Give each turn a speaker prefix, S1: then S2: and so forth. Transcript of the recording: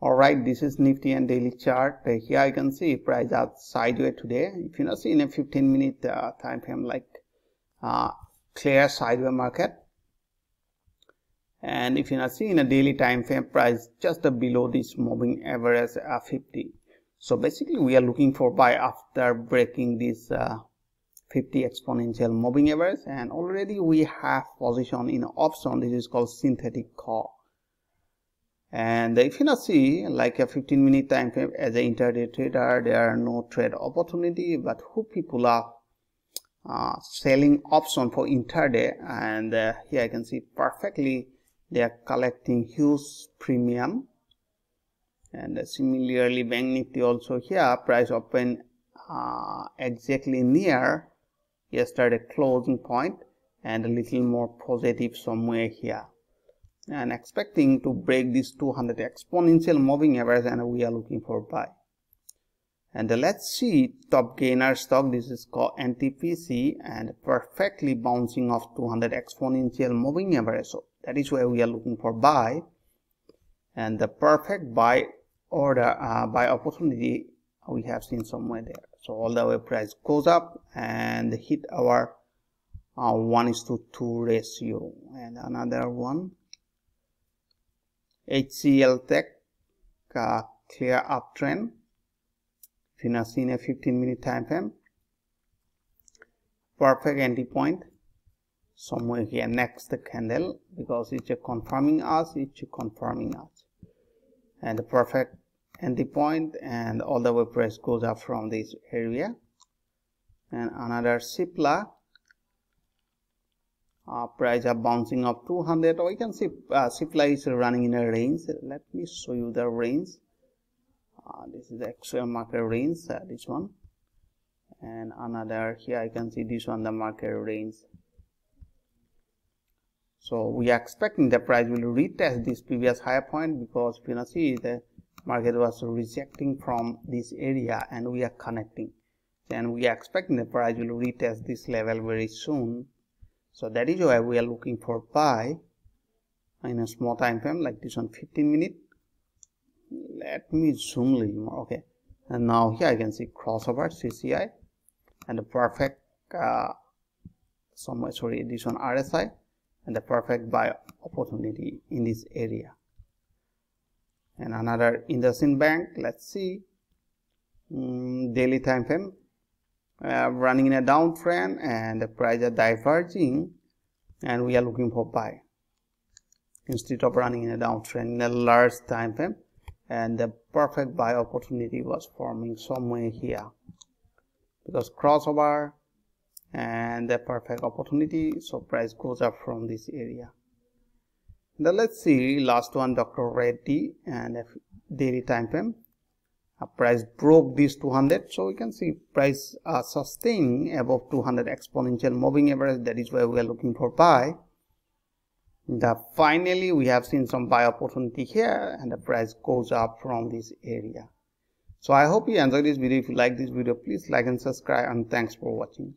S1: all right this is nifty and daily chart. Uh, here i can see price out sideways today. If you not see in a 15 minute uh, time frame like uh, clear sideways market. And if you not see in a daily time frame price just below this moving average uh, 50 so basically we are looking for buy after breaking this uh, 50 exponential moving average. And already we have position in option. This is called synthetic call and if you not see like a 15 minute time frame as an intraday trader there are no trade opportunity but who people are uh, selling option for intraday. And uh, here I can see perfectly they are collecting huge premium. And uh, similarly bank nifty also here price open uh, exactly near yesterday closing point and a little more positive somewhere here and expecting to break this 200 exponential moving average and we are looking for buy. And let's see top gainer stock this is called ntpc and perfectly bouncing off 200 exponential moving average. So that is why we are looking for buy. And the perfect buy order uh, buy opportunity we have seen somewhere there. So all the way price goes up and hit our uh, 1 is to 2 ratio. And another one HCL Tech clear uptrend not seen a 15 minute time frame perfect entry point somewhere here next the candle because it's confirming us it's confirming us and the perfect entry point and all the way price goes up from this area. And another Cipla uh, price are bouncing up 200 or you can see uh, is running in a range. Let me show you the range. Uh, this is the actual market range uh, this one. And another here I can see this one the market range. So we are expecting the price will retest this previous higher point because you know see the market was rejecting from this area and we are connecting. And we are expecting the price will retest this level very soon so that is why we are looking for buy in a small time frame like this one 15 minute. Let me zoom a little more okay. And now here i can see crossover cci and the perfect uh somewhere sorry this one rsi and the perfect buy opportunity in this area. And another IndusInd Bank let's see. Um, daily time frame uh, running in a downtrend and the price are diverging and we are looking for buy. Instead of running in a downtrend in a large time frame and the perfect buy opportunity was forming somewhere here. Because crossover and the perfect opportunity so price goes up from this area. Now let's see last one dr reddy and daily time frame price broke this 200 so we can see price uh, sustaining above 200 exponential moving average. That is why we are looking for buy. The finally we have seen some buy opportunity here and the price goes up from this area. So i hope you enjoyed this video. If you like this video please like and subscribe and thanks for watching